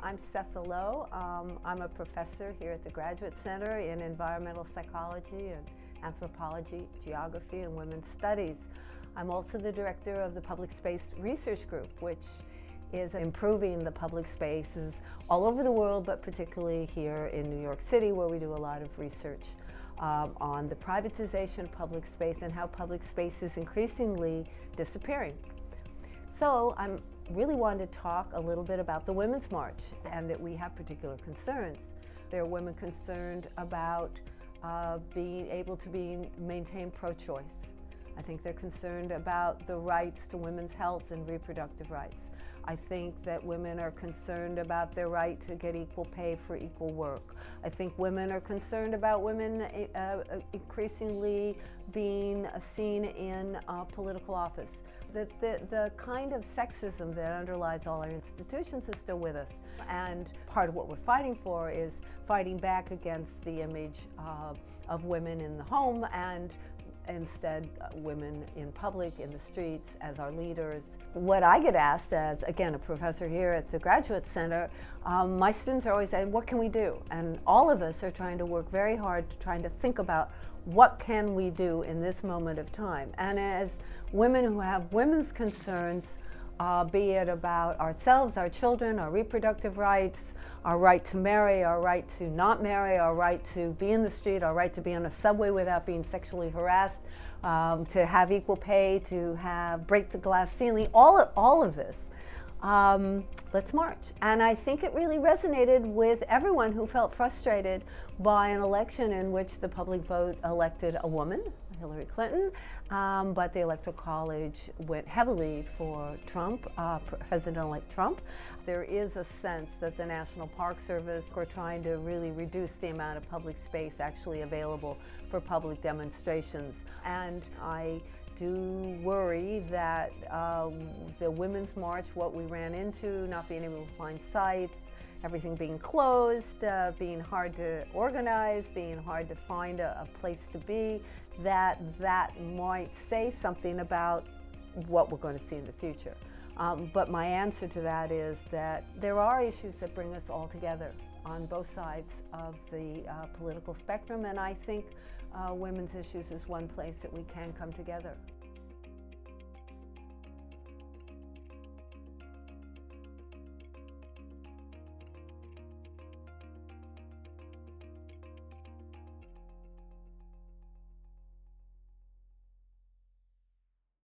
I'm Setha Low. Um, I'm a professor here at the Graduate Center in Environmental Psychology and Anthropology, Geography, and Women's Studies. I'm also the director of the Public Space Research Group, which is improving the public spaces all over the world, but particularly here in New York City, where we do a lot of research um, on the privatization of public space and how public space is increasingly disappearing. So I'm really wanted to talk a little bit about the Women's March and that we have particular concerns. There are women concerned about uh, being able to be maintain pro-choice. I think they're concerned about the rights to women's health and reproductive rights. I think that women are concerned about their right to get equal pay for equal work. I think women are concerned about women uh, uh increasingly being seen in uh, political office. The, the, the kind of sexism that underlies all our institutions is still with us. And part of what we're fighting for is fighting back against the image uh, of women in the home and instead uh, women in public, in the streets, as our leaders. What I get asked as, again, a professor here at the Graduate Center, um, my students are always saying, what can we do? And all of us are trying to work very hard to trying to think about what can we do in this moment of time. And as women who have women's concerns, uh, be it about ourselves, our children, our reproductive rights, our right to marry, our right to not marry, our right to be in the street, our right to be on a subway without being sexually harassed, um, to have equal pay, to have break the glass ceiling, all of, all of this. Um, let's march. And I think it really resonated with everyone who felt frustrated by an election in which the public vote elected a woman, Hillary Clinton, um, but the Electoral College went heavily for Trump, uh, President-elect Trump. There is a sense that the National Park Service are trying to really reduce the amount of public space actually available for public demonstrations. And I do worry that uh, the Women's March, what we ran into, not being able to find sites, everything being closed, uh, being hard to organize, being hard to find a, a place to be, that that might say something about what we're going to see in the future. Um, but my answer to that is that there are issues that bring us all together on both sides of the uh, political spectrum, and I think uh, women's issues is one place that we can come together.